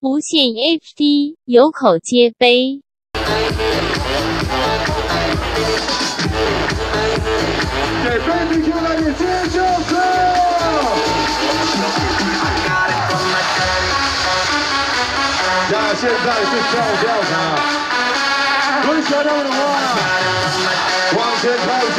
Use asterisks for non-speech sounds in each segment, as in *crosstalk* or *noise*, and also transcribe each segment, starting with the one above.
无线 HD，有口皆碑。给 Baby Q 来点尖叫声！那现在是跳跳场，蹲下跳的话，往前靠近。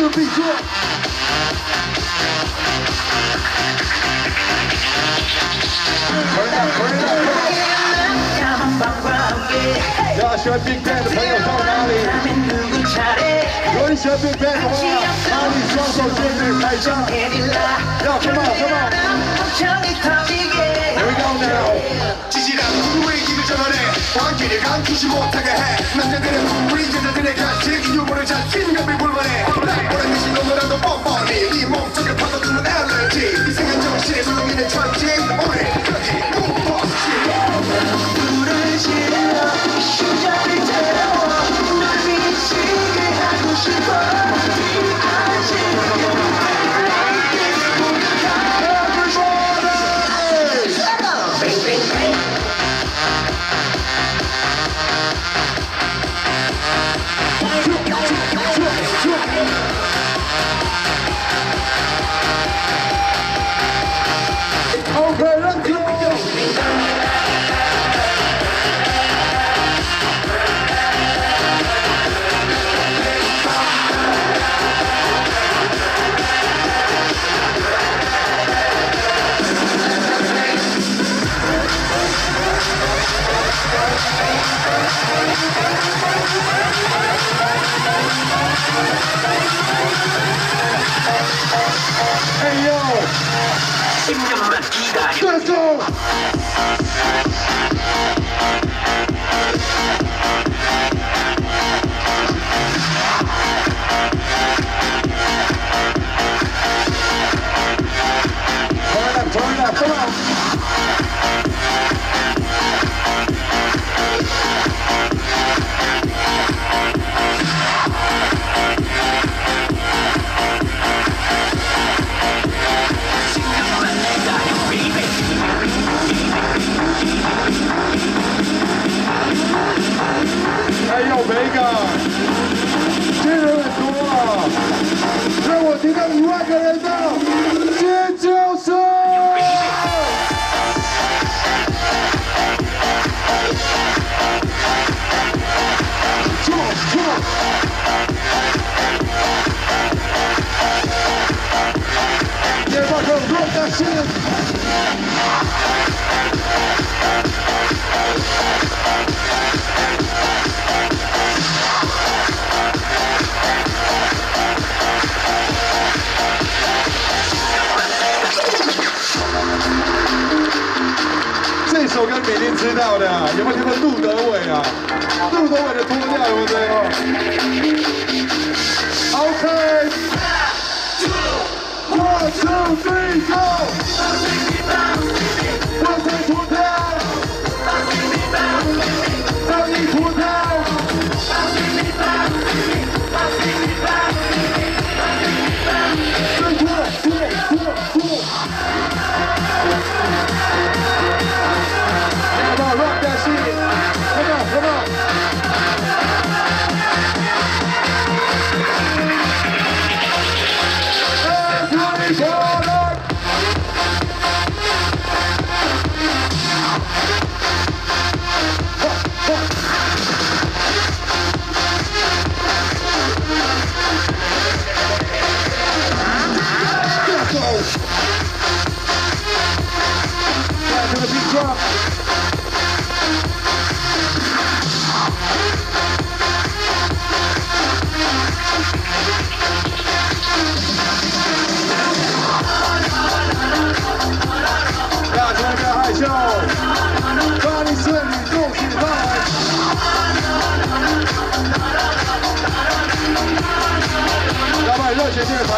to be good. Turn up, turn it up. 자, 쇼핑밴드 방영상 나리 우리 쇼핑밴드 나리 쏘쏘 제들 발전 야, come on, come on Here we go now 지지랑 누구의 길을 전환해 관계를 감추지 못하게 해 남자들은 우리 여자들의 가치 유머를 잘 긴급히 불만해 Hey yo! Let's go! 让我听到一万个人的知道的，有没有听过杜德伟啊？杜德伟的脱掉，有没有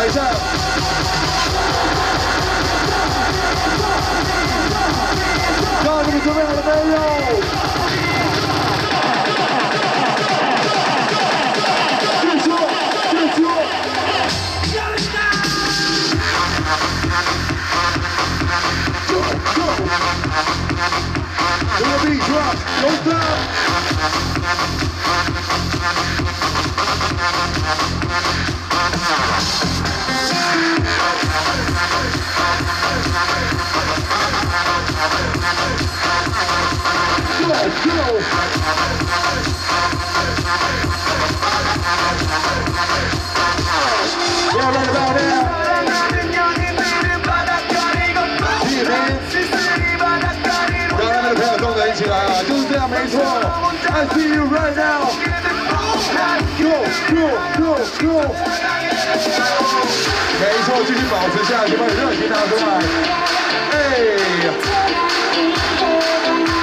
一下。Go, go, go, go. 没错，继续保持下去，把热情拿出来。哎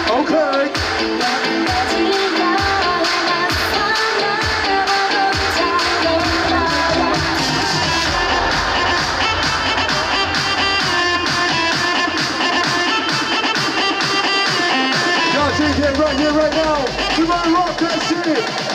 ，OK。要今天 right here right now，we gonna rock that shit.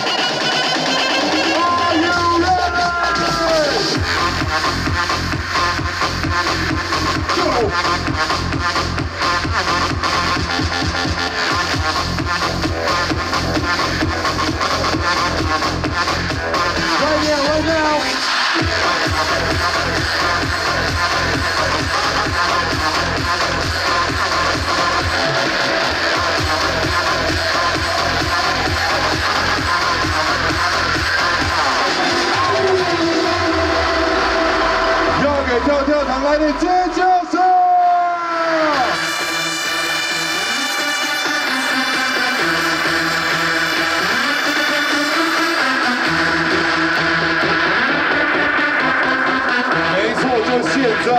在，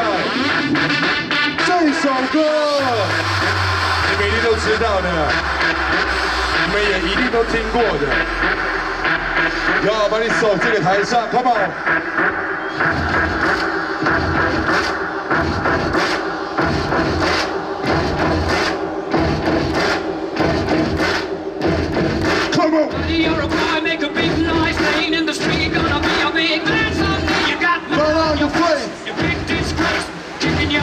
这首歌你们一定都知道的，你们也一定都听过的。要把你手借给台上，Come on！Come a make a big noise playing in the street gonna be a big man. Someday you got blood on your foot. You big disgrace your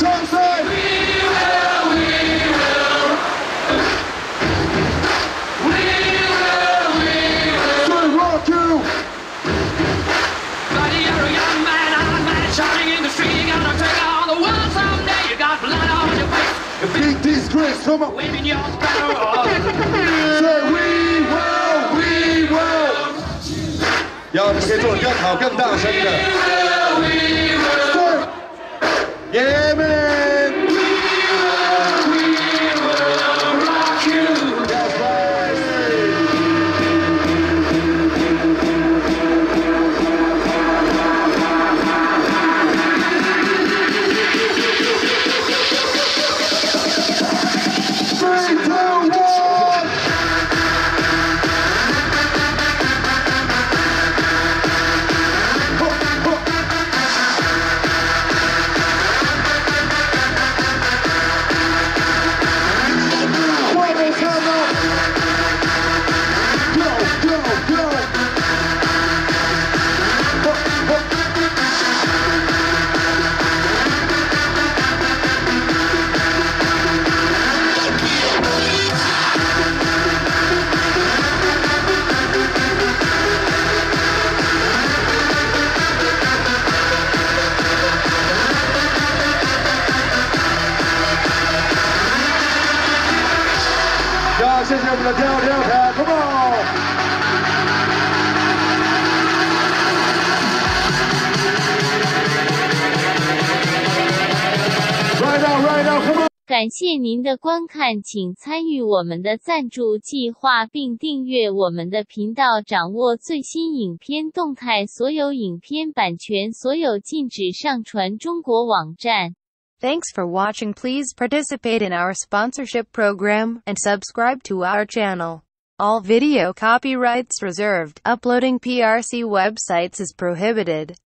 Thompson. We will we will. We will we will. You're a young man man in the street gonna take on the world someday. You got blood on your face. You big disgrace come on waving your spanner off. *laughs* 要你们可以做得更好、更大声的。对谢谢我们的跳跳台，Come on！Right now, right now, come on！感谢您的观看，请参与我们的赞助计划并订阅我们的频道，掌握最新影片动态。所有影片版权所有禁止上传中国网站。Thanks for watching. Please participate in our sponsorship program and subscribe to our channel. All video copyrights reserved. Uploading PRC websites is prohibited.